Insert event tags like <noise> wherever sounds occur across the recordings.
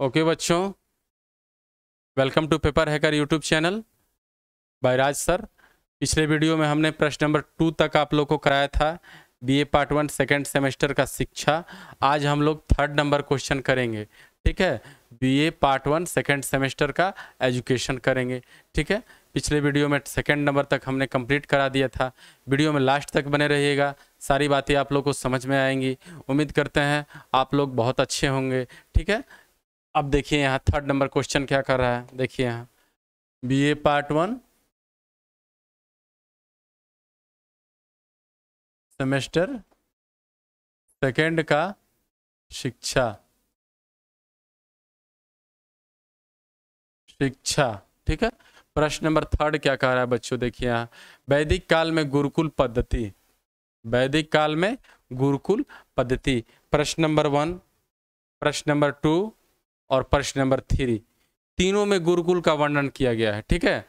Okay बच्चों welcome to paper hacker YouTube channel by Raj sir पिछले video में हमने प्रश्न नंबर टू तक आप लोग को कराया था BA part one second semester का शिक्षा। आज हम लोग थर्ड नंबर क्वेश्चन करेंगे, ठीक है? BA part one second semester का एजुकेशन करेंगे, ठीक है? पिछले वीडियो में सेकेंड नंबर तक हमने कंप्लीट करा दिया था। वीडियो में लास्ट तक बने रहिएगा, सारी बातें आप लोग को समझ में आएँगी। उम्मीद करते हैं आप लोग बहुत अच्छे होंगे, ठीक है? अब देखिए यहाँ थर्ड नंबर क्वेश्चन क्या कर रहा है? देखिए यहाँ। B A part one semester second का शिक्षा। शिक्षा, ठीक है? प्रश्न नंबर थर्ड क्या कह रहा है बच्चों? देखिए यहाँ। वैदिक काल में गुरुकुल पद्धति। वैदिक काल में गुरुकुल पद्धति। प्रश्न नंबर वन प्रश्न नंबर टू और प्रश्न नंबर थ्री, तीनों में गुरुकुल का वर्णन किया गया है, ठीक है?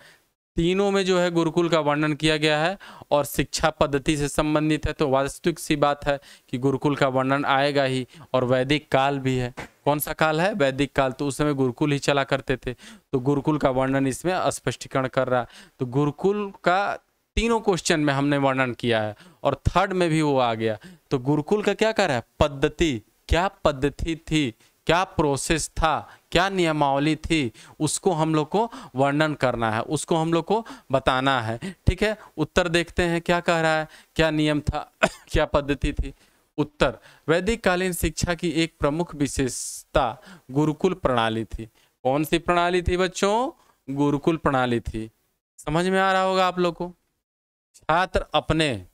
तीनों में जो है गुरुकुल का वर्णन किया गया है और शिक्षा पद्धति से संबंधित है तो वास्तविक सी बात है कि गुरुकुल का वर्णन आएगा ही और वैदिक काल भी है। कौन सा काल है? वैदिक काल तो उस समय गुरुकुल ही चला करते थे तो गुरुकुल का वर्णन इसमें स्पष्टीकरण कर रहा है। तो गुरुकुल का तीनों क्वेश्चन में हमने वर्णन किया है और थर्ड में भी वो आ गया। तो गुरुकुल का क्या कर रहा है? पद्धति। क्या पद्धति थी? क्या प्रोसेस था? क्या नियमावली थी? उसको हम लोग को वर्णन करना है, उसको हम लोग को बताना है। ठीक है? उत्तर देखते हैं, क्या कह रहा है? क्या नियम था? <coughs> क्या पद्धति थी? उत्तर वैदिक कालीन शिक्षा की एक प्रमुख विशेषता गुरुकुल प्रणाली थी। कौन सी प्रणाली थी बच्चों? गुरुकुल प्रणाली थी। समझ में आ रहा होगा आप लोग को? छात्र अपने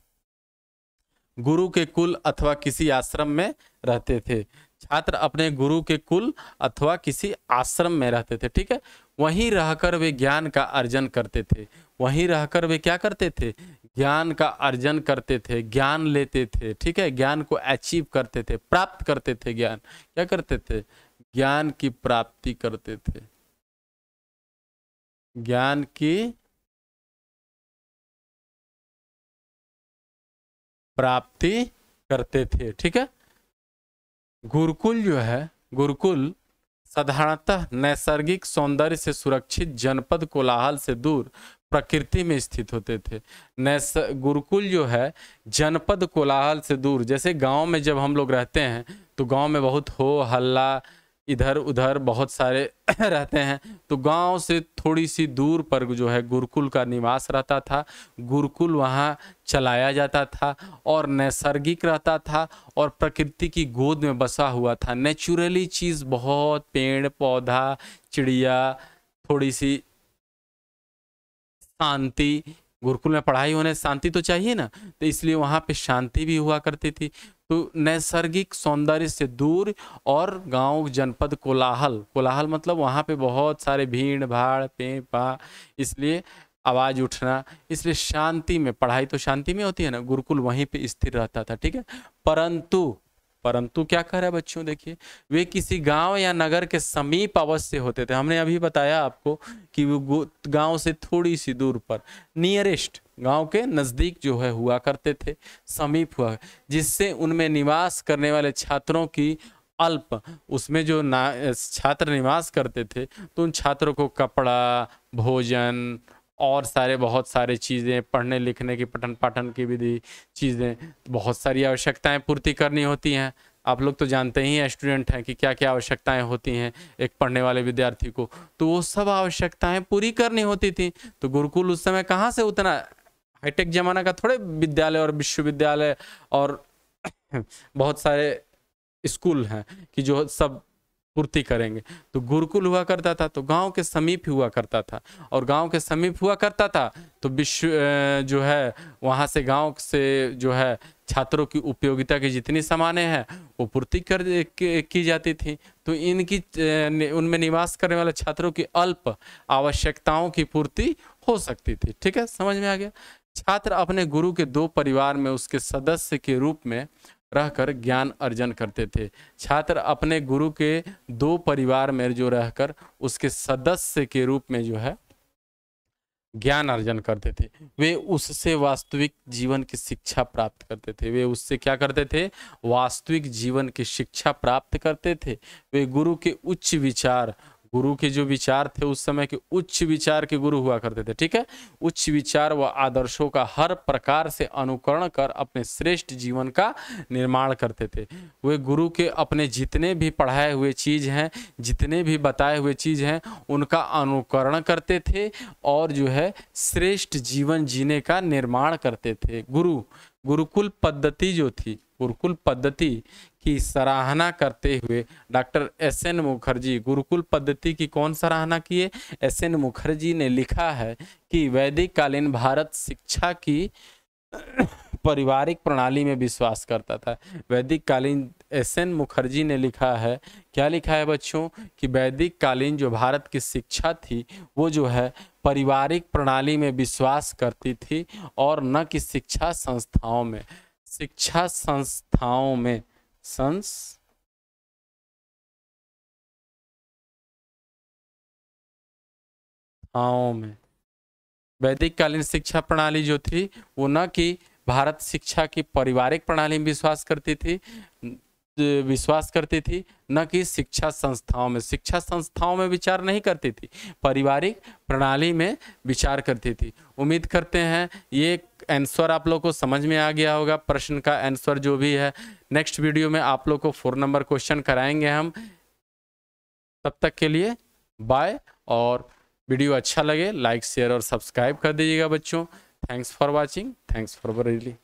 गुरु के कुल अथवा किसी आश्रम में रहते थे। छात्र अपने गुरु के कुल अथवा किसी आश्रम में रहते थे, ठीक है? वहीं रहकर वे ज्ञान का अर्जन करते थे। वहीं रहकर वे क्या करते थे? ज्ञान का अर्जन करते थे, ज्ञान लेते थे, ठीक है? ज्ञान को अचीव करते थे, प्राप्त करते थे ज्ञान। क्या करते थे? ज्ञान की प्राप्ति करते थे। ज्ञान की प्राप्ति करते थे, ठीक है? गुरुकुल जो है, गुरुकुल साधारणतः नैसर्गिक सौंदर्य से सुरक्षित जनपद कोलाहल से दूर प्रकृति में स्थित होते थे। नैस, गुरुकुल जो है, जनपद कोलाहल से दूर, जैसे गाँव में जब हम लोग रहते हैं तो गाँव में बहुत हो, हल्ला इधर उधर बहुत सारे <clears throat> रहते हैं। तो गाँव से थोड़ी सी दूर पर जो है गुरुकुल का निवास रहता था। गुरुकुल वहाँ चलाया जाता था और नैसर्गिक रहता था और प्रकृति की गोद में बसा हुआ था। नेचुरली चीज़ बहुत, पेड़, पौधा, चिड़िया, थोड़ी सी शांति गुरुकुल में पढ़ाई होने, शांति तो चाहिए ना? तो इसलिए वहाँ पे शांति भी हुआ करती थी। तो नैसर्गिक सौंदर्य से दूर और गाँव, जनपद कोलाहल। कोलाहल मतलब वहाँ पे बहुत सारे भीड़, भाड़, पे, पा। इसलिए आवाज़ उठना, इसलिए शांति में, पढ़ाई तो शांति में होती है ना? गुरुकुल वहीं पे स्थिर रहता था, ठीक है? परंतु परंतु क्या कह रहा है बच्चों, देखिए, वे किसी गाँव या नगर के समीप अवश्य होते थे। हमने अभी बताया आपको कि वो गाँव से थोड़ी सी दूर पर नियरेस्ट गाँव के नज़दीक जो है हुआ करते थे, समीप हुआ, जिससे उनमें निवास करने वाले छात्रों की अल्प, उसमें जो छात्र निवास करते थे तो उन छात्रों को कपड़ा, भोजन और सारे, बहुत सारे चीज़ें, पढ़ने, लिखने की, पठन पाठन की विधि चीज़ें। बहुत सारी आवश्यकताएँ पूर्ति करनी होती हैं। आप लोग तो जानते ही हैं, स्टूडेंट हैं कि क्या क्या आवश्यकताएँ होती हैं एक पढ़ने वाले विद्यार्थी को। तो वो सब आवश्यकताएँ पूरी करनी होती थी। तो गुरुकुल उस समय कहाँ से उतना हाईटेक जमाना का थोड़े विद्यालय और विश्वविद्यालय और <coughs> बहुत सारे स्कूल हैं कि जो सब पूर्ति करेंगे। तो गुरुकुल हुआ करता था तो गाँव के समीप हुआ करता था। और गाँव के समीप हुआ करता था तो विश्व जो है, वहाँ से गाँव से, जो है, छात्रों की उपयोगिता की जितनी सामानें हैं, वो पूर्ति कर, की जाती थी। तो इनकी उनमें निवास करने वाले छात्रों की अल्प आवश्यकताओं की पूर्ति हो सकती थी। ठीक है, समझ में आ गया? छात्र अपने गुरु के दो परिवार में, उसके सदस्य के रूप में रहकर ज्ञान अर्जन करते थे। छात्र अपने गुरु के दो परिवार में जो रहकर उसके सदस्य के रूप में जो है ज्ञान अर्जन करते थे। वे उससे वास्तविक जीवन की शिक्षा प्राप्त करते थे। वे उससे क्या करते थे? वास्तविक जीवन की शिक्षा प्राप्त करते थे। वे गुरु के उच्च विचार गुरु के जो विचार थे उस समय के उच्च विचार के गुरु हुआ करते थे, ठीक है? उच्च विचार व आदर्शों का हर प्रकार से अनुकरण कर अपने श्रेष्ठ जीवन का निर्माण करते थे। वे गुरु के अपने जितने भी पढ़ाए हुए चीज़ हैं, जितने भी बताए हुए चीज़ हैं, उनका अनुकरण करते थे और जो है श्रेष्ठ जीवन जीने का निर्माण करते थे। गुरु, गुरुकुल पद्धति जो थी, गुरुकुल पद्धति की सराहना करते हुए डॉक्टर एस एन मुखर्जी गुरुकुल पद्धति की कौन सराहना किए एस एन मुखर्जी ने लिखा है कि वैदिक कालीन भारत शिक्षा की पारिवारिक प्रणाली में विश्वास करता था। वैदिक कालीन एस एन मुखर्जी ने लिखा है, क्या लिखा है बच्चों? कि वैदिक कालीन जो भारत की शिक्षा थी, वो जो है पारिवारिक प्रणाली में विश्वास करती थी और न कि शिक्षा संस्थाओं में। शिक्षा संस्थाओं में संस्थाओं में वैदिक कालीन शिक्षा प्रणाली जो थी, वो न कि भारत शिक्षा की पारिवारिक प्रणाली में विश्वास करती थी विश्वास करती थी, न कि शिक्षा संस्थाओं में। शिक्षा संस्थाओं में विचार नहीं करती थी, पारिवारिक प्रणाली में विचार करती थी। उम्मीद करते हैं, ये आंसर आप लोग को समझ में आ गया होगा। प्रश्न का आंसर जो भी है, नेक्स्ट वीडियो में आप लोग को फोर नंबर क्वेश्चन कराएँगे हम। तब तक के लिए बाय, और वीडियो अच्छा लगे, लाइक, शेयर और सब्सक्राइब कर दीजिएगा बच्चों। Thanks for watching, thanks for Bareilly